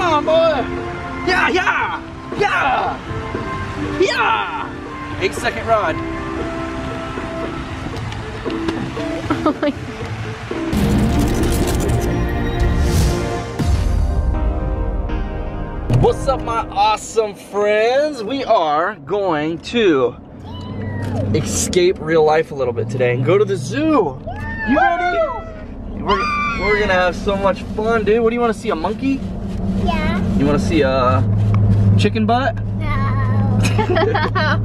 Come on, boy. Yeah, yeah, yeah, yeah. Eight second rod. Oh my What's up, my awesome friends? We are going to escape real life a little bit today and go to the zoo. You ready? We're, we're gonna have so much fun, dude. What do you want to see? A monkey? Yeah. You want to see a chicken butt? No.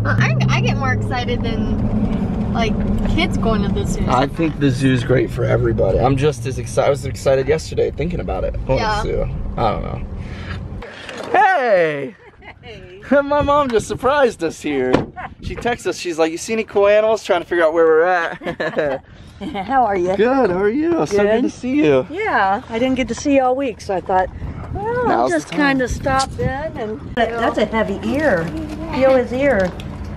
I, I get more excited than like kids going to the zoo. I think the zoo's great for everybody. I'm just as excited. I was excited yesterday thinking about it. Going Yeah. to the zoo. I don't know. Hey! Hey. My mom just surprised us here. She texts us. She's like, "You see any cool animals?" Trying to figure out where we're at. How are you? good. How are you? So good Good. to see you. Yeah, I didn't get to see you all week, so I thought, well, I'll Now's the just kind of stop in and. That, that's a heavy ear. Feel his ear.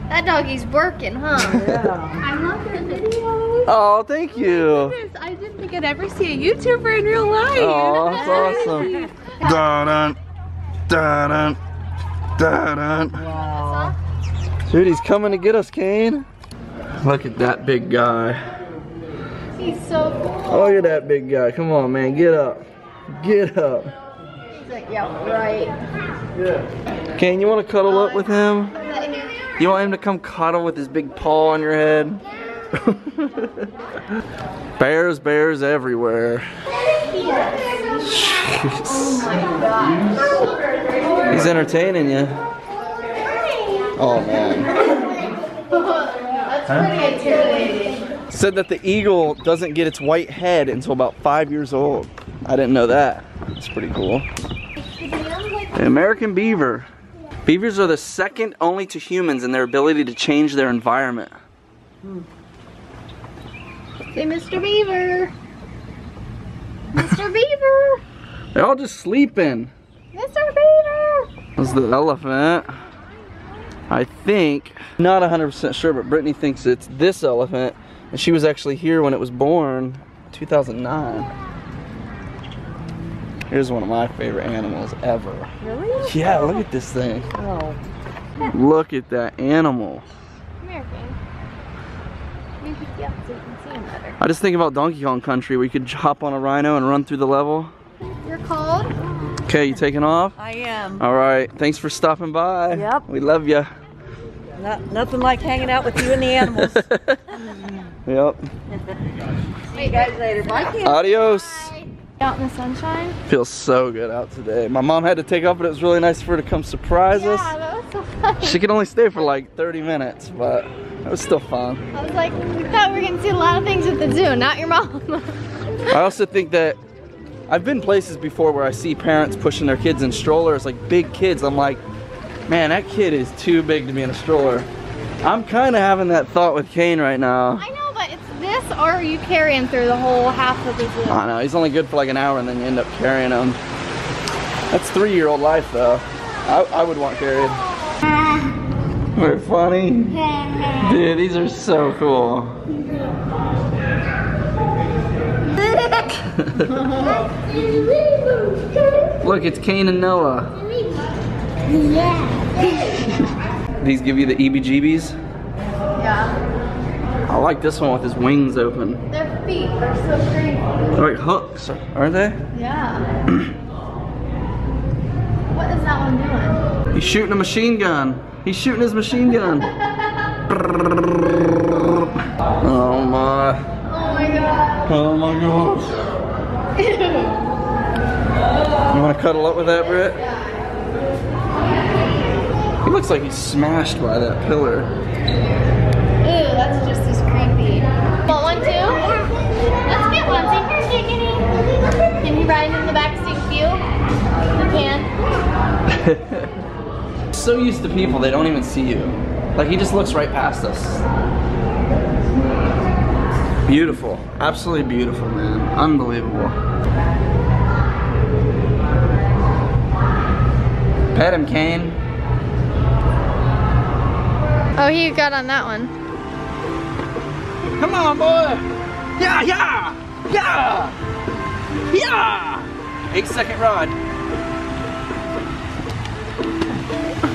That doggy's working, huh? Yeah. I love your videos. Oh, thank you. I didn't think I'd ever see a YouTuber in real life. Oh, that's awesome. Dun dun dun dun. Wow. Dude, he's coming to get us, Kane. Look at that big guy. He's so cool. Oh, Look at that big guy. Come on, man. Get up. Get up. He's like, yeah, right. Kane, you want to cuddle up with him? You want him to come cuddle with his big paw on your head? bears, bears everywhere. Jeez. He's entertaining you. Oh man. That's pretty intimidating. Said that the eagle doesn't get its white head until about five years old. I didn't know that. It's pretty cool. The American beaver. Beavers are the second only to humans in their ability to change their environment. Say Mr. Beaver. Mr. Beaver. They're all just sleeping. Mr. Beaver. That's the elephant. I think, not 100% sure, but Brittany thinks it's this elephant. And she was actually here when it was born, 2009. Here's one of my favorite animals ever. Really? Yeah, look at this thing. Oh. Look at that animal. Come here, Kane. Let me up so you can see him better. I just think about Donkey Kong Country where you could hop on a rhino and run through the level. You're cold? Okay, you taking off? I am. All right, thanks for stopping by. Yep. We love you. Not, nothing like hanging out with you and the animals. Yep. See you guys later. Bye, kid. Adios. Out in the sunshine? Feels so good out today. My mom had to take off, but it was really nice for her to come surprise Yeah, us. that was so fun. She could only stay for like 30 minutes, but it was still fun. I was like, we thought we were gonna see a lot of things at the zoo, not your mom. I also think that I've been places before where I see parents pushing their kids in strollers, like big kids. I'm like, man, that kid is too big to be in a stroller. I'm kind of having that thought with Kane right now. I know, but it's this or you carrying through the whole half of the zoo. I know, he's only good for like an hour and then you end up carrying him. That's three year old life though. I, I would want carried. We're funny. Dude, these are so cool. Look, it's Kane and Noah. yeah. These give you the EBGBs. Yeah. I like this one with his wings open. Their feet are so great. They're like hooks, aren't they? Yeah. what is that one doing? He's shooting a machine gun. He's shooting his machine gun. oh my. Oh my god. Oh my gosh. You want to cuddle up with that, Britt? Yeah. He looks like he's smashed by that pillar. Ew, that's just Can in the back seat with you? You can. so used to people, they don't even see you. Like he just looks right past us. Beautiful. Absolutely beautiful, man. Unbelievable. Pet him, Kane. Oh, he got on that one. Come on, boy. Yeah, yeah, yeah, yeah. Eight second rod.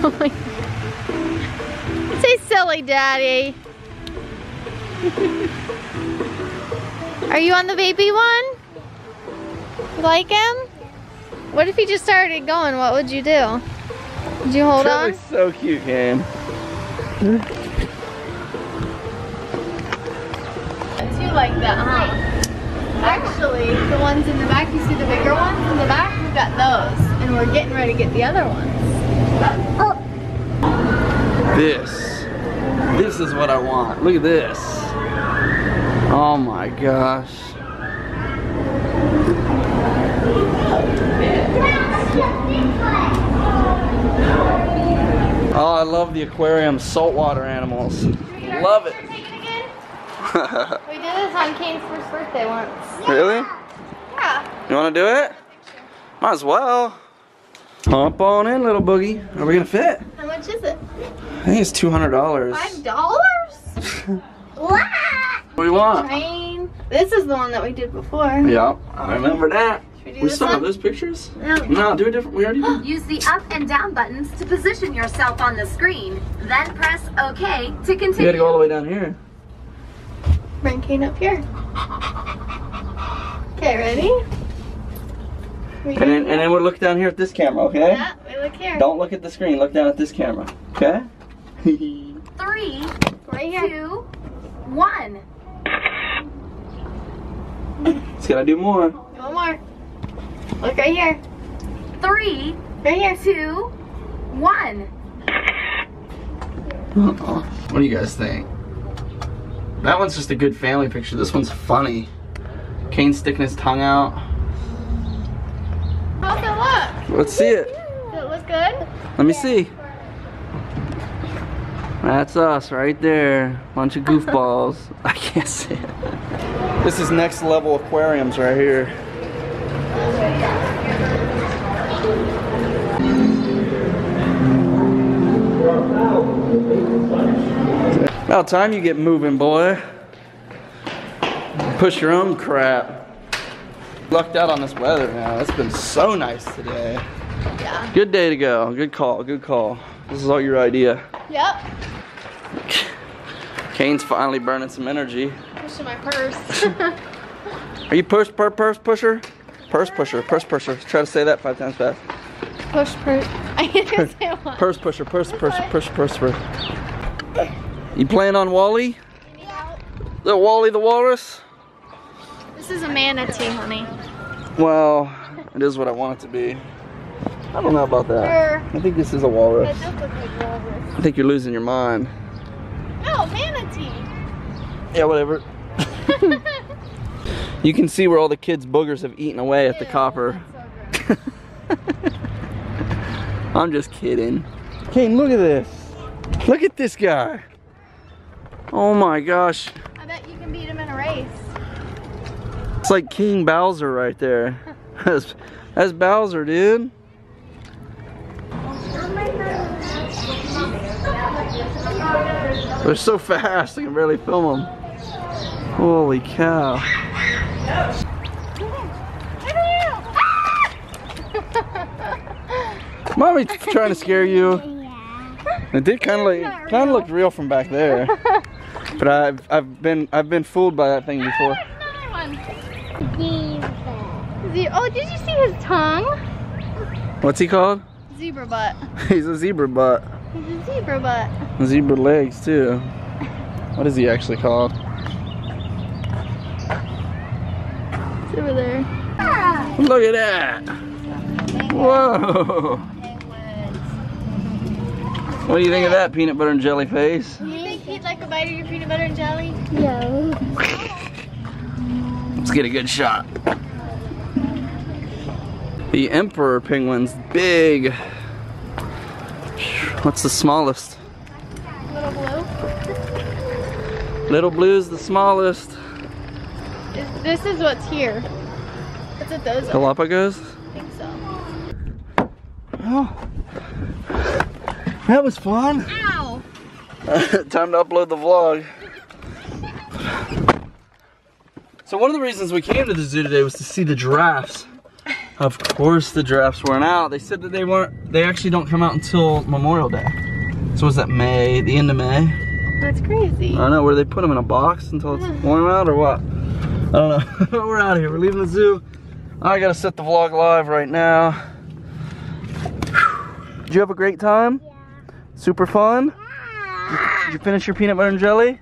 Oh my Say silly, Daddy. Are you on the baby one? You like him? What if he just started going? What would you do? Would you hold That on? looks so cute, Kane. Two like that, huh? Actually, the ones in the back, you see the bigger ones in the back? We've got those. And we're getting ready to get the other ones. This. This is what I want. Look at this. Oh my gosh. Oh, I love the aquarium saltwater animals. Love it. Take it again? We did this on Kane's first birthday once. Really? Yeah. You want to do it? Might as well. Hop on in, little boogie. Are we gonna fit? How much is it? I think it's two hundred dollars. Five dollars? What do you want? Train. This is the one that we did before. Yeah, I um, remember that. We We this still have those pictures? No. No, do a different. We already did. Use the up and down buttons to position yourself on the screen. Then press OK to continue. You gotta continue. go all the way down here. Bring Kane up here. Okay, ready? And then, and then we'll look down here at this camera, okay? Yeah, we look here. Don't look at the screen. Look down at this camera, okay? Three, Right here. two, one. Just gotta do more. One more. Look right here. Three, Right here. two, one. Uh-uh. What do you guys think? That one's just a good family picture. This one's funny. Kane sticking his tongue out. How's it look? Let's see it. Does it look good? Let me see. That's us right there. Bunch of goofballs. I can't see it. This is next level aquariums right here. About time you get moving, boy. Push your own crap. Lucked out on this weather now. It's been so nice today. Yeah. Good day to go. Good call. Good call. This is all your idea. Yep. Kane's finally burning some energy. Pushing my purse. Are you push per purse pusher? Purse pusher. Purse pusher. Try to say that five times fast. Push purse. I can't say what. Purse pusher. Purse pusher. Purse purse purse. You playing on Wally? The Wally the walrus? This is a manatee, honey. Well, it is what I want it to be. I don't know about that. Sure. I think this is a It walrus. does look like walrus. I think you're losing your mind. No, manatee. Yeah, whatever. You can see where all the kids' boogers have eaten away at the Ew, copper. that's so. I'm just kidding. Kane, look at this. Look at this guy. Oh my gosh. I bet you can beat him in a race. It's like King Bowser right there. That's, that's Bowser, dude. They're so fast, I can barely film them. Holy cow. Mommy's trying to scare you. It did kind of like, kind of looked real from back there. But I've, I've been, I've been fooled by that thing before. Another one. Ze- oh, did you see his tongue? What's he called? Zebra butt. He's a zebra butt. He's a zebra butt. Zebra legs too. What is he actually called? It's over there. Look at that! Whoa! What do you think of that peanut butter and jelly face? You think he'd like a bite of your peanut butter and jelly? Let's get a good shot. The emperor penguin's big. What's the smallest? Little blue. Little blue's the smallest. This is what's here. What's what those are. Galapagos? I think so. Oh. That was fun. Ow! Time to upload the vlog. So one of the reasons we came to the zoo today was to see the giraffes. Of course the giraffes weren't out. They said that they weren't, they actually don't come out until Memorial Day. So was that May, the end of May? That's crazy. I don't know, where they put them in a box until it's warm out or what? I don't know. We're out of here. We're leaving the zoo. I gotta set the vlog live right now. Did you have a great time? Yeah. Super fun? Um, Did you finish your peanut butter and jelly?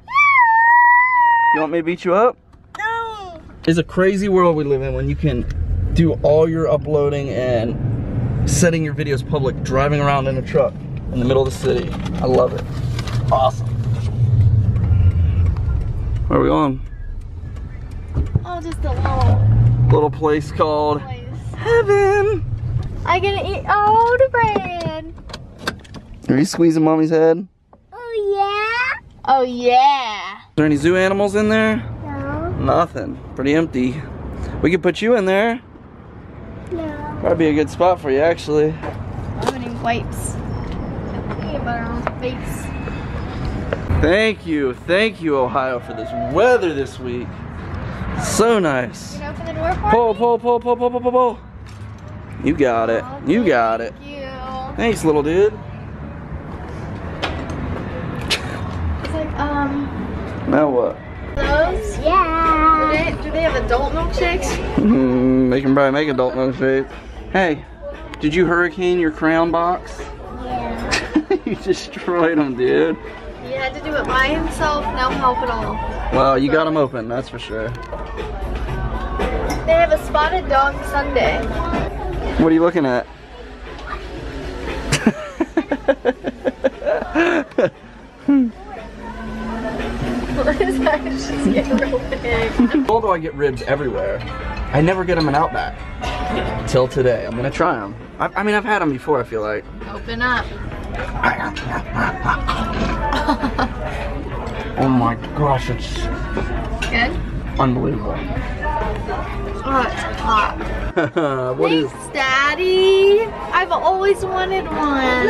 You want me to beat you up? No. It's a crazy world we live in when you can do all your uploading and setting your videos public driving around in a truck in the middle of the city. I love it. Awesome. Where are we going? Oh, just a little Little place called place. Heaven. I gonna eat all the bread. Are you squeezing mommy's head? Oh yeah. Is there any zoo animals in there? yeah. Nothing. Pretty empty. We could put you in there. No. No. That'd be a good spot for you, actually. I don't wipes. Peanut butter on my face. Thank you, thank you, Ohio, for this weather this week. So nice. You can open the door for Pull, me? pull, pull, pull, pull, pull, pull, pull. You got it. Oh, You got it. Thank you. Thanks, little dude. It's like, um, Now what? those? Do Yeah. they, do they have adult milkshakes? Mm, they can probably make adult milkshakes. Hey, did you hurricane your crayon box? Yeah. you destroyed them, dude. He had to do it by himself, no help at all. Well, you got them open, that's for sure. They have a spotted dog sundae. What are you looking at? His eyes just get real big. Although I get ribs everywhere, I never get them in Outback. Till today. I'm gonna try them. I, I mean, I've had them before, I feel like. Open up. Oh my gosh, it's Good? unbelievable. Oh, it's hot. what is Thanks, Daddy. I've always wanted one. Mine.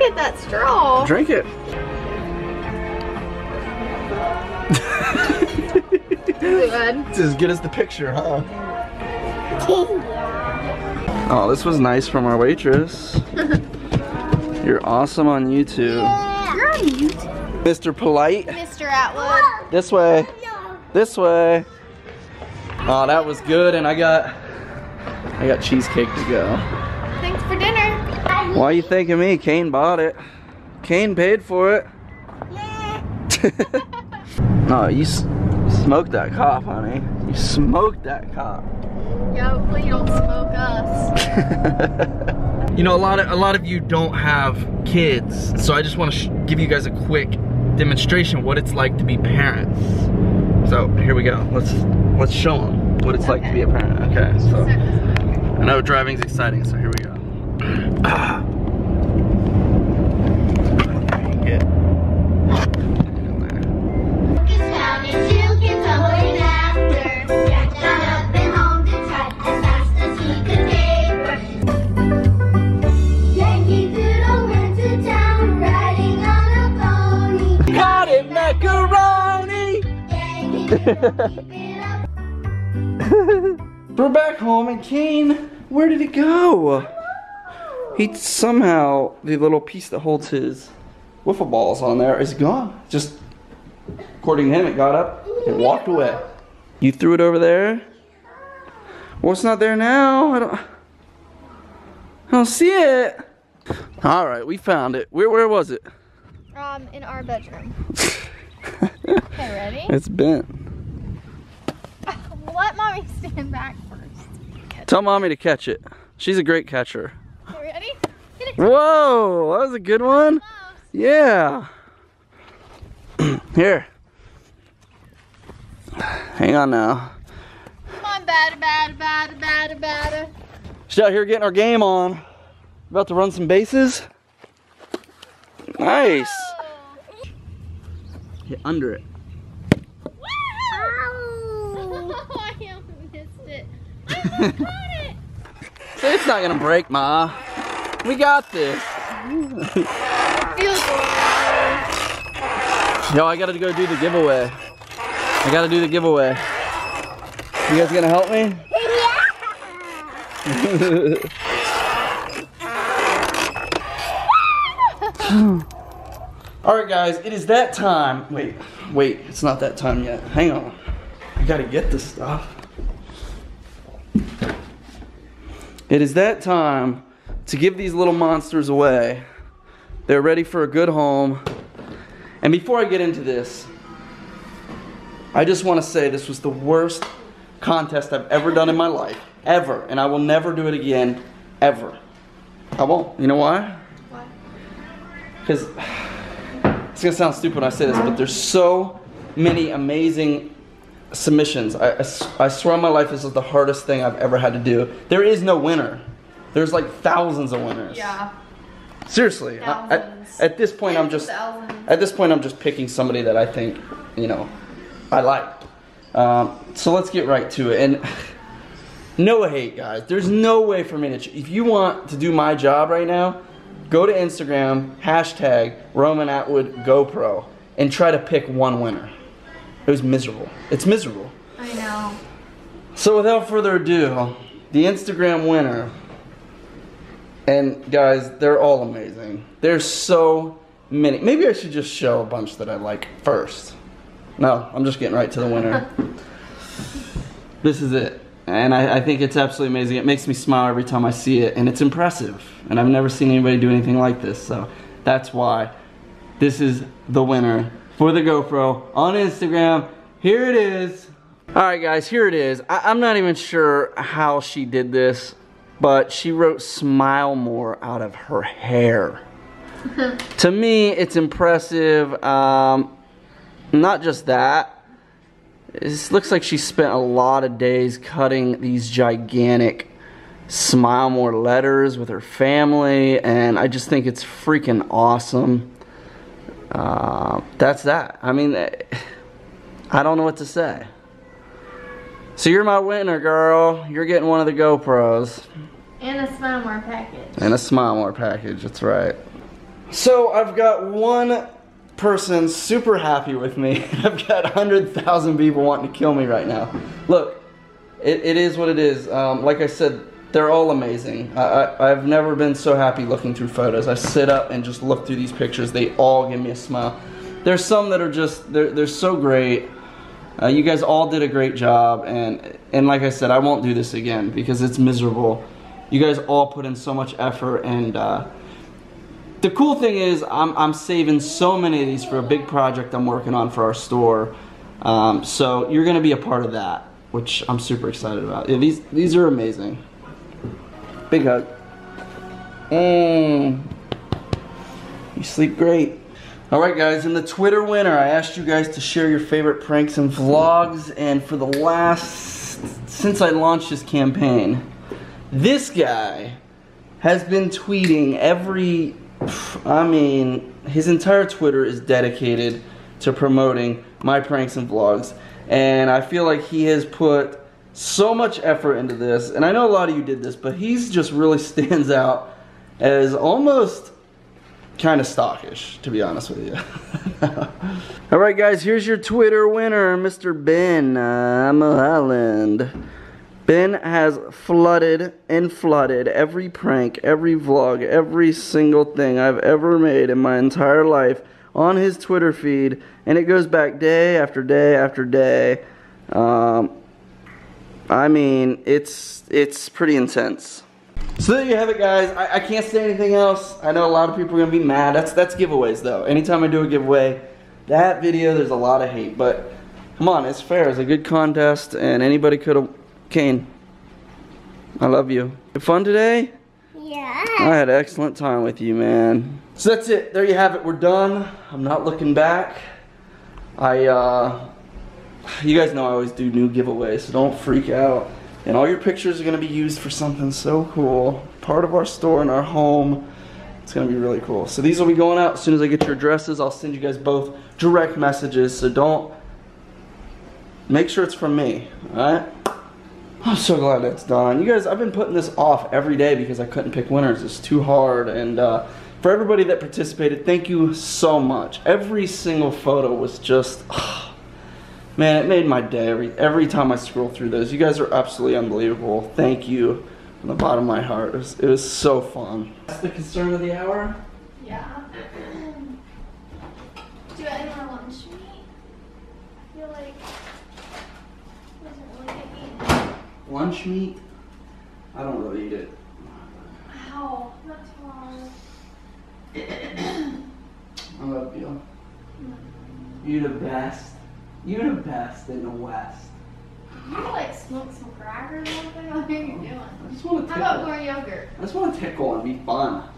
Look at that straw. Drink it. Good. It's as good as the picture, huh? Oh, this was nice from our waitress. You're awesome on YouTube. You're on YouTube. Mr. Polite. Mr. Atwood. This way. This way. Oh, that was good, and I got I got cheesecake to go. Thanks for dinner. Why are you thanking me? Kane bought it. Kane paid for it. no, you s- smoked that cop, honey. You smoked that cop. Yeah, hopefully you don't smoke us. you know, a lot of a lot of you don't have kids, so I just want to give you guys a quick demonstration of what it's like to be parents. So here we go. Let's let's show them what it's like to be a parent. Okay, so I know driving's exciting, so here we go. It. We're back home, and Kane, where did he go? He somehow the little piece that holds his wiffle balls on there is gone. Just according to him, it got up and walked away. You threw it over there. Well, it's not there now. I don't. I don't see it. All right, we found it. Where where was it? Um, in our bedroom. Okay, ready? It's bent. Let mommy stand back first. Tell mommy to catch it. She's a great catcher. Okay, ready? Whoa, that was a good one. Yeah. Here. Hang on now. Come on, batter, batter, batter, batter, batter. She's out here getting our game on. About to run some bases. Nice. Oh. Hit under it. I almost missed it. I almost caught it. It's not gonna break, Ma. We got this. Yo, I gotta go do the giveaway. I gotta do the giveaway. You guys gonna help me? Yeah. All right, guys, it is that time. Wait, wait, it's not that time yet. Hang on. I gotta get this stuff. It is that time to give these little monsters away. They're ready for a good home. And before I get into this, I just want to say this was the worst contest I've ever done in my life. Ever. And I will never do it again. Ever. I won't. You know why? Why? Because it's going to sound stupid when I say this, but there's so many amazing submissions. I I swear on my life, this is the hardest thing I've ever had to do. There is no winner. There's like thousands of winners. Yeah. Seriously. I- at, at this point, I'm just Thousands. at this point I'm just picking somebody that I think you know I like. Um, so let's get right to it. And no hate, guys. There's no way for me to. Ch- if you want to do my job right now, go to Instagram hashtag Roman Atwood GoPro and try to pick one winner. It was miserable. It's miserable. I know. So without further ado, the Instagram winner. And guys, they're all amazing. There's so many. Maybe I should just show a bunch that I like first. No, I'm just getting right to the winner. this is it. And I, I think it's absolutely amazing. It makes me smile every time I see it, and it's impressive. And I've never seen anybody do anything like this, so that's why this is the winner for the GoPro on Instagram. Here it is. All right, guys, here it is. I, I'm not even sure how she did this, but she wrote smile more out of her hair. to me, it's impressive. Um, not just that. It looks like she spent a lot of days cutting these gigantic smile more letters with her family, and I just think it's freaking awesome. Uh, that's that. I mean, I don't know what to say. So you're my winner, girl. You're getting one of the GoPros And a smile more package. and a Smile More package. That's right. So I've got one person super happy with me. I've got 100,000 people wanting to kill me right now. Look, it, it is what it is. Um, like I said, they're all amazing. I, I, I've never been so happy looking through photos. I sit up and just look through these pictures. They all give me a smile. There's some that are just, they're, they're so great. Uh, you guys all did a great job, and and like I said, I won't do this again because it's miserable. You guys all put in so much effort, and uh, the cool thing is I'm I'm saving so many of these for a big project I'm working on for our store. Um, so you're gonna be a part of that, which I'm super excited about. Yeah, these these are amazing. Big hug. Mmm. You sleep great. All right, guys, in the Twitter winner, I asked you guys to share your favorite pranks and vlogs, and for the last, since I launched this campaign, this guy has been tweeting every, I mean, his entire Twitter is dedicated to promoting my pranks and vlogs, and I feel like he has put so much effort into this, and I know a lot of you did this, but he's just really stands out as almost kind of stockish, to be honest with you. All right, guys, here's your Twitter winner, Mr. Ben uh, Mulholland. Ben has flooded and flooded every prank, every vlog, every single thing I've ever made in my entire life on his Twitter feed, and it goes back day after day after day. Um, I mean, it's it's pretty intense. So there you have it, guys. I, I can't say anything else. I know a lot of people are gonna be mad. That's that's giveaways though. Anytime I do a giveaway, that video there's a lot of hate. But come on, it's fair. It's a good contest, and anybody could have. Kane, I love you. Had fun today? Yeah. I had an excellent time with you, man. So that's it. There you have it. We're done. I'm not looking back. I, uh, you guys know I always do new giveaways, so don't freak out. And all your pictures are gonna be used for something so cool. Part of our store and our home. It's gonna be really cool. So these will be going out as soon as I get your addresses. I'll send you guys both direct messages, so don't, make sure it's from me, alright? I'm so glad that's done. You guys, I've been putting this off every day because I couldn't pick winners. It's too hard. And uh, for everybody that participated, thank you so much. Every single photo was just, Man, it made my day every every time I scroll through those. You guys are absolutely unbelievable. Thank you from the bottom of my heart. It was, it was so fun. That's the concern of the hour. Yeah. Do any more lunch meat? I feel like it doesn't really get eaten. Lunch meat. I don't really eat it. Ow, not tomorrow. I love you. Mm-hmm. You're the best. You're the best in the West. You like smoke some crackers or something? What are you doing? I just want to tickle. How about more yogurt? I just want to tickle and be fun.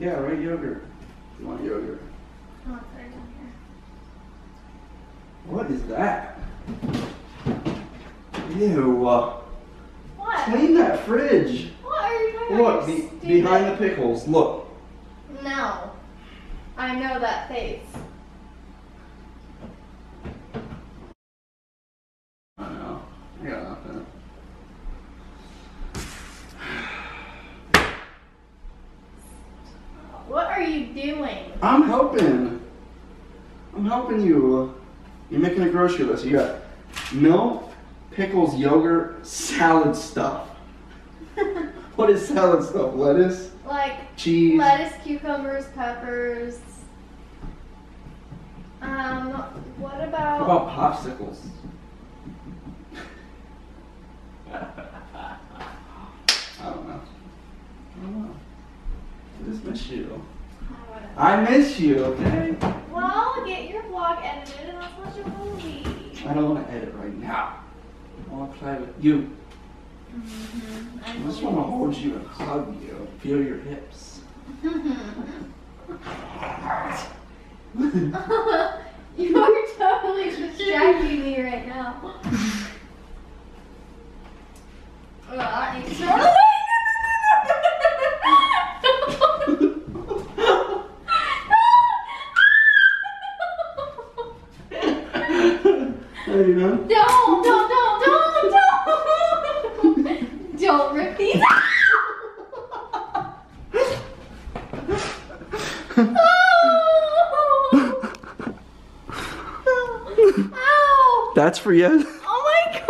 Yeah, right, yogurt. You want yogurt? Oh, right down here. What is that? Ew. uh, What? Clean that fridge. What are you talking Look, be, stupid- behind the pickles. Look. No. I know that face. I know. I got nothing. What are you doing? I'm helping. I'm helping you. You're making a grocery list. You got milk, pickles, yogurt, salad stuff. what is salad stuff? Lettuce, Like cheese. lettuce, cucumbers, peppers. Um, what about? about popsicles? I don't know. I don't know. I just miss you. I miss you, okay? Well, get your vlog edited and let's watch a movie. I don't want to edit right now. I want to play with you. Mm-hmm. I just want to hold you and hug you, feel your hips. you are totally distracting me right now. Ugh, I need to- Hey, you know? Don't, don't, don't, don't, don't! Don't rip these Ow! That's for you. Oh my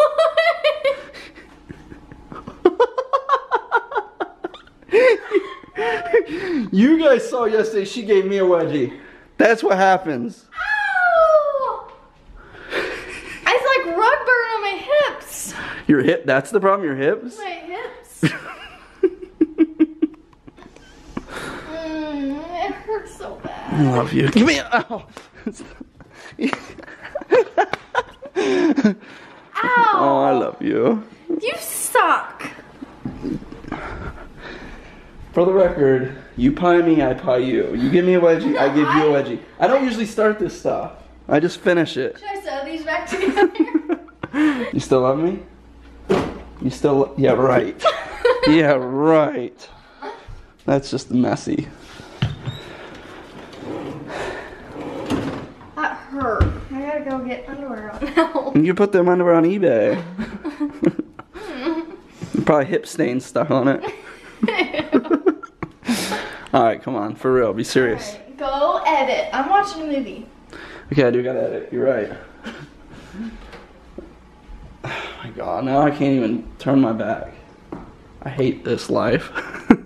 god! you guys saw yesterday she gave me a wedgie. That's what happens. Ow! I feel like rug burn on my hips. Your hip, that's the problem, your hips? My hips. Mm, it hurts so I bad. love you. Give me a, ow. Ow! oh, I love you. You suck. For the record, you pie me, I pie you. You give me a wedgie, I give you a wedgie. I don't usually start this stuff. I just finish it. Should I sew these back together? You still love me? You still, lo- yeah, right. yeah, right. That's just messy. that hurt. I gotta go get underwear on now. You can put them underwear on eBay. Probably hip stain stuck on it. Alright, come on, for real, be serious. Go edit. I'm watching a movie. Okay, I do gotta edit, you're right. Oh my god, now I can't even turn my back. I hate this life.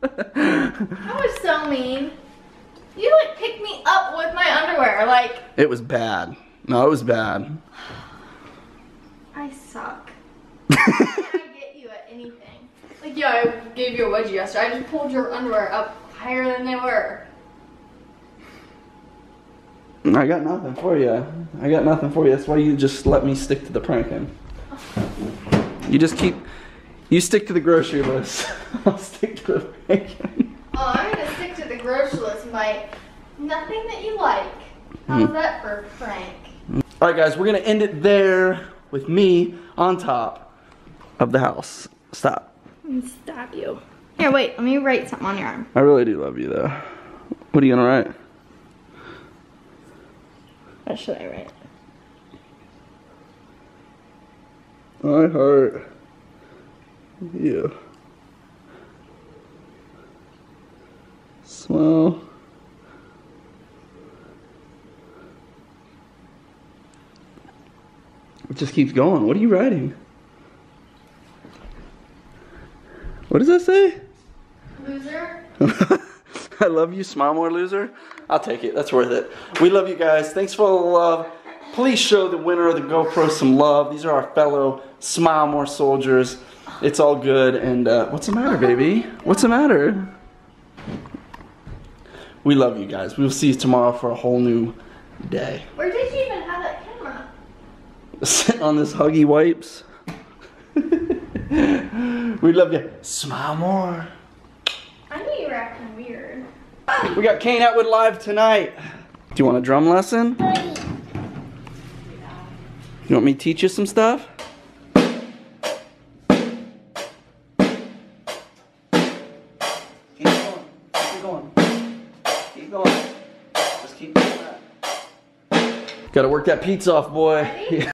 That was so mean. You like picked me up with my underwear. Like, it was bad. No, it was bad. I suck. I get you at anything. Like, yeah, I gave you a wedgie yesterday. I just pulled your underwear up higher than they were. I got nothing for you. I got nothing for you. That's why you just let me stick to the pranking. You just keep, you stick to the grocery list. I'll stick to the pranking. Oh, I'm gonna stick to the grocery list, Mike. Nothing that you like. How's hmm. that for prank? All right, guys, we're gonna end it there with me on top of the house. Stop. I'm stab you. Here, wait. Let me write something on your arm. I really do love you, though. What are you gonna write? What should I write? I heart you. Smile. It just keeps going. What are you writing? What does that say? Loser. I love you, smile more loser. I'll take it. That's worth it. We love you guys. Thanks for all the love. Please show the winner of the GoPro some love. These are our fellow Smile More soldiers. It's all good. And uh, what's the matter, baby? What's the matter? We love you guys. We'll see you tomorrow for a whole new day. Where did you even have that camera? Sitting on this Huggy Wipes. we love you. Smile more. I knew you were acting weird. We got Kane Atwood live tonight. Do you want a drum lesson? You want me to teach you some stuff? Keep going. Keep going. Keep going. Just keep doing. Gotta work that pizza off, boy.